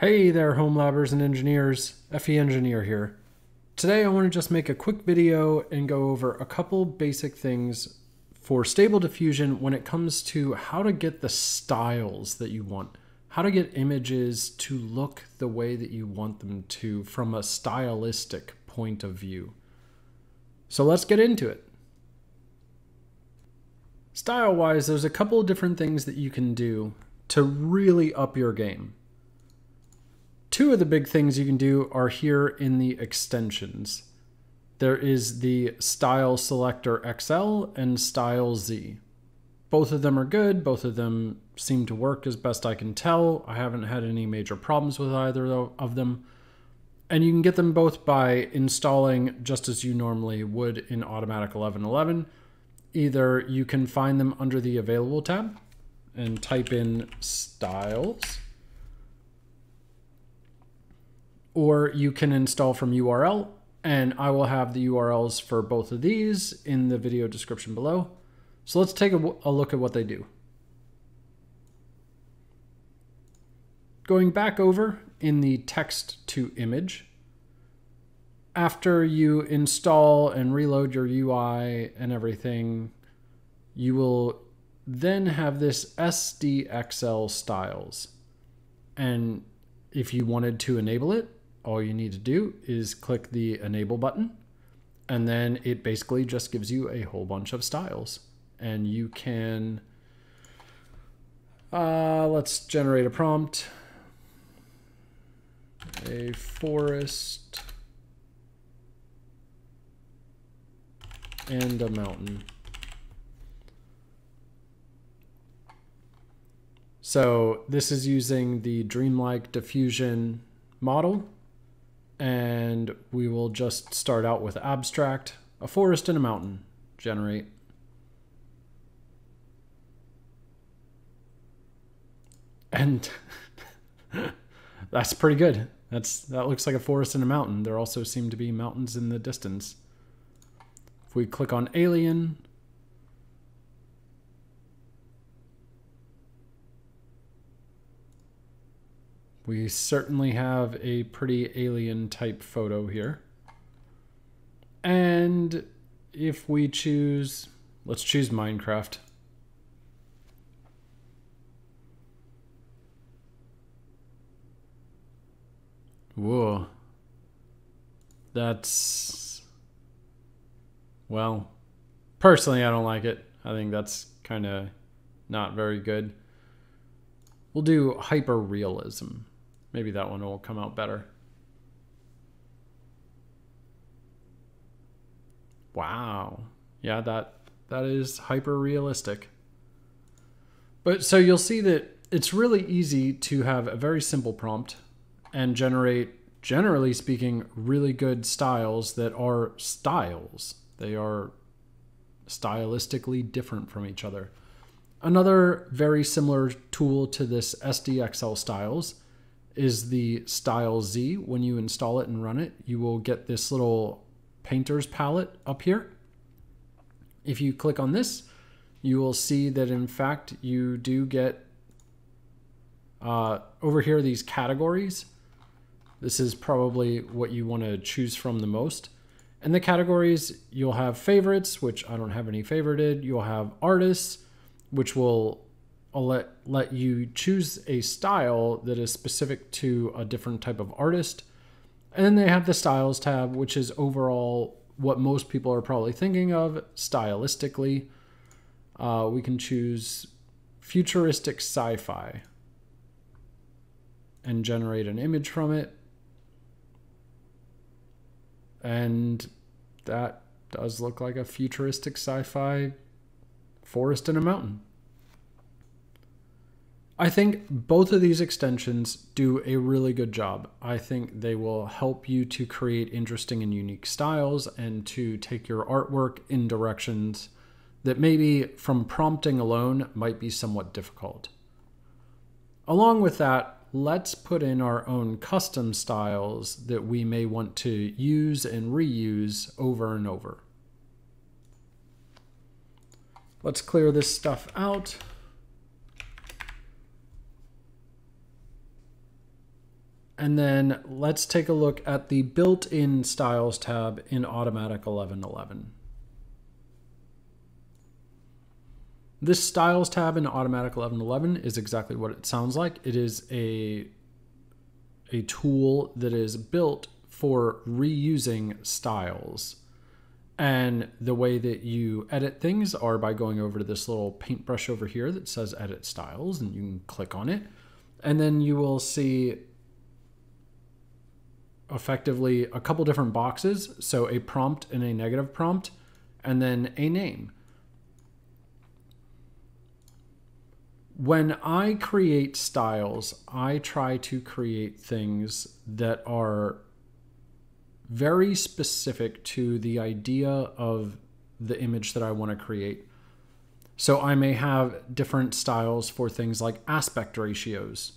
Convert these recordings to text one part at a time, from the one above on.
Hey there, home labbers and engineers. FE Engineer here. Today I want to just make a quick video and go over a couple basic things for Stable Diffusion when it comes to how to get the styles that you want. How to get images to look the way that you want them to from a stylistic point of view. So let's get into it. Style wise, there's a couple of different things that you can do to really up your game. Two of the big things you can do are here in the extensions. There is the Style Selector XL and Style Z. Both of them are good. Both of them seem to work as best I can tell. I haven't had any major problems with either of them. And you can get them both by installing just as you normally would in Automatic 1111. Either you can find them under the Available tab and type in Styles or you can install from URL and I will have the URLs for both of these in the video description below. So let's take a, a look at what they do. Going back over in the text to image, after you install and reload your UI and everything, you will then have this SDXL styles. And if you wanted to enable it, all you need to do is click the enable button and then it basically just gives you a whole bunch of styles. And you can uh, let's generate a prompt. A forest and a mountain. So this is using the dreamlike diffusion model and we will just start out with abstract, a forest and a mountain, generate. And that's pretty good. That's That looks like a forest and a mountain. There also seem to be mountains in the distance. If we click on alien, We certainly have a pretty alien type photo here. And if we choose, let's choose Minecraft. Whoa. That's, well, personally, I don't like it. I think that's kind of not very good. We'll do hyper realism. Maybe that one will come out better. Wow. Yeah, that that is hyper realistic. But so you'll see that it's really easy to have a very simple prompt and generate generally speaking really good styles that are styles. They are stylistically different from each other. Another very similar tool to this SDXL styles is the Style Z. When you install it and run it, you will get this little painter's palette up here. If you click on this, you will see that in fact you do get uh, over here these categories. This is probably what you want to choose from the most. And the categories, you'll have favorites, which I don't have any favorited. You'll have artists, which will I'll let let you choose a style that is specific to a different type of artist. And then they have the styles tab, which is overall what most people are probably thinking of stylistically. Uh, we can choose futuristic sci-fi and generate an image from it. And that does look like a futuristic sci-fi forest and a mountain. I think both of these extensions do a really good job. I think they will help you to create interesting and unique styles and to take your artwork in directions that maybe from prompting alone might be somewhat difficult. Along with that, let's put in our own custom styles that we may want to use and reuse over and over. Let's clear this stuff out. And then let's take a look at the built-in styles tab in Automatic 1111. This styles tab in Automatic 1111 is exactly what it sounds like. It is a, a tool that is built for reusing styles. And the way that you edit things are by going over to this little paintbrush over here that says edit styles and you can click on it. And then you will see effectively a couple different boxes. So a prompt and a negative prompt, and then a name. When I create styles, I try to create things that are very specific to the idea of the image that I want to create. So I may have different styles for things like aspect ratios.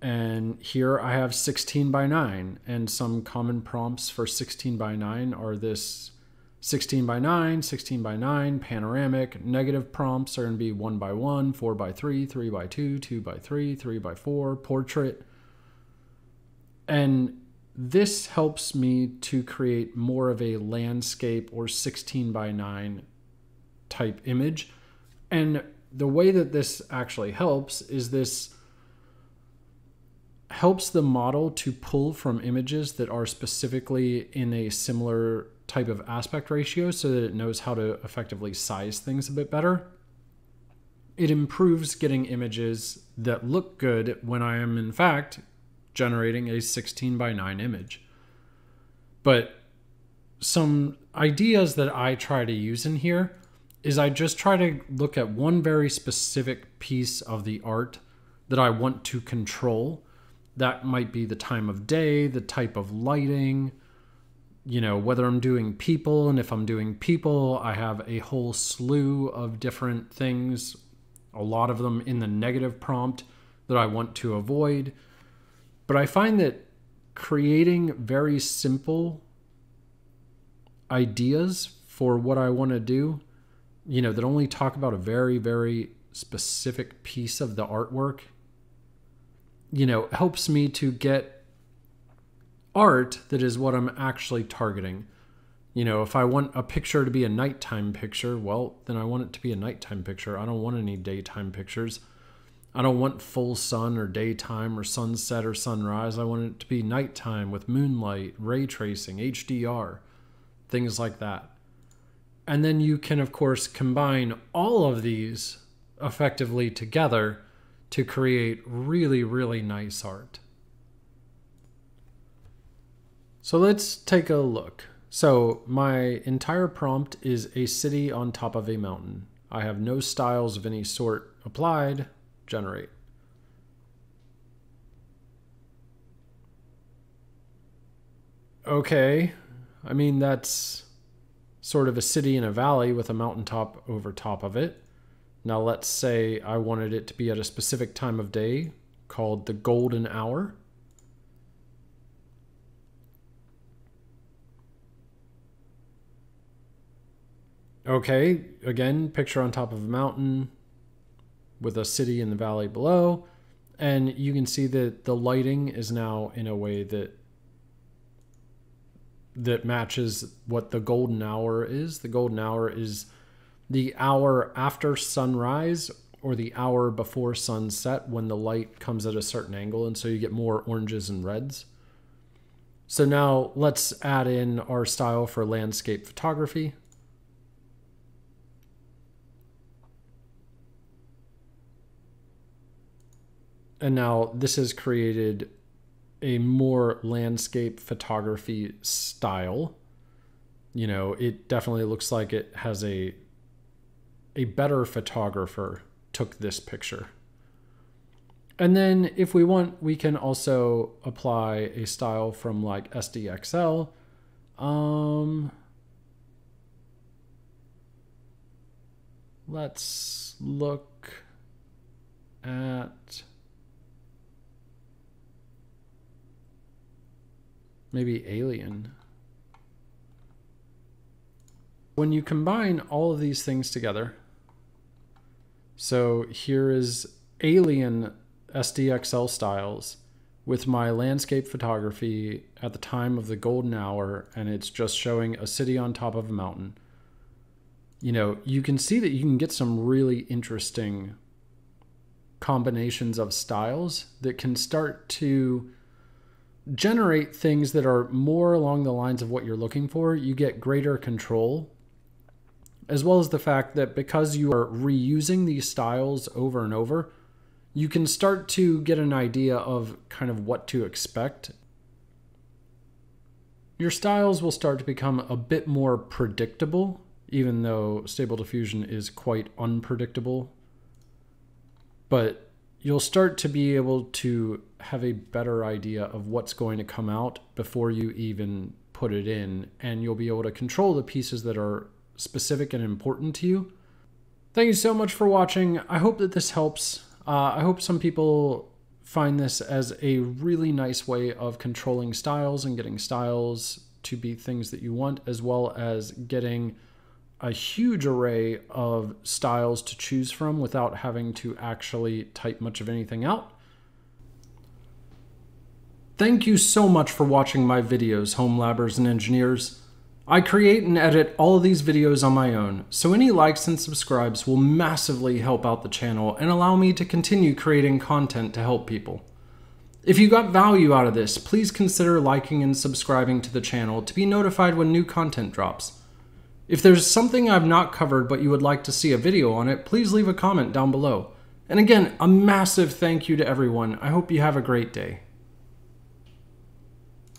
And here I have 16 by 9, and some common prompts for 16 by 9 are this 16 by 9, 16 by 9, panoramic. Negative prompts are going to be 1 by 1, 4 by 3, 3 by 2, 2 by 3, 3 by 4, portrait. And this helps me to create more of a landscape or 16 by 9 type image. And the way that this actually helps is this helps the model to pull from images that are specifically in a similar type of aspect ratio so that it knows how to effectively size things a bit better. It improves getting images that look good when I am, in fact, generating a 16 by 9 image. But some ideas that I try to use in here is I just try to look at one very specific piece of the art that I want to control. That might be the time of day, the type of lighting, you know, whether I'm doing people. And if I'm doing people, I have a whole slew of different things, a lot of them in the negative prompt that I want to avoid. But I find that creating very simple ideas for what I want to do, you know, that only talk about a very, very specific piece of the artwork, you know, helps me to get art that is what I'm actually targeting. You know, if I want a picture to be a nighttime picture, well, then I want it to be a nighttime picture. I don't want any daytime pictures. I don't want full sun or daytime or sunset or sunrise. I want it to be nighttime with moonlight, ray tracing, HDR, things like that. And then you can, of course, combine all of these effectively together to create really, really nice art. So let's take a look. So my entire prompt is a city on top of a mountain. I have no styles of any sort applied generate. Okay, I mean, that's sort of a city in a valley with a mountaintop over top of it. Now, let's say I wanted it to be at a specific time of day called the golden hour. Okay, again, picture on top of a mountain, with a city in the valley below. And you can see that the lighting is now in a way that that matches what the golden hour is. The golden hour is the hour after sunrise or the hour before sunset when the light comes at a certain angle and so you get more oranges and reds. So now let's add in our style for landscape photography. and now this has created a more landscape photography style. You know, it definitely looks like it has a a better photographer took this picture. And then if we want, we can also apply a style from like SDXL. Um, let's look at Maybe alien. When you combine all of these things together, so here is alien SDXL styles, with my landscape photography at the time of the golden hour and it's just showing a city on top of a mountain, you know, you can see that you can get some really interesting combinations of styles that can start to generate things that are more along the lines of what you're looking for. You get greater control, as well as the fact that because you are reusing these styles over and over, you can start to get an idea of kind of what to expect. Your styles will start to become a bit more predictable, even though Stable Diffusion is quite unpredictable. But you'll start to be able to have a better idea of what's going to come out before you even put it in, and you'll be able to control the pieces that are specific and important to you. Thank you so much for watching. I hope that this helps. Uh, I hope some people find this as a really nice way of controlling styles and getting styles to be things that you want, as well as getting a huge array of styles to choose from without having to actually type much of anything out. Thank you so much for watching my videos, home labbers and engineers. I create and edit all of these videos on my own, so any likes and subscribes will massively help out the channel and allow me to continue creating content to help people. If you got value out of this, please consider liking and subscribing to the channel to be notified when new content drops. If there's something I've not covered but you would like to see a video on it, please leave a comment down below. And again, a massive thank you to everyone. I hope you have a great day.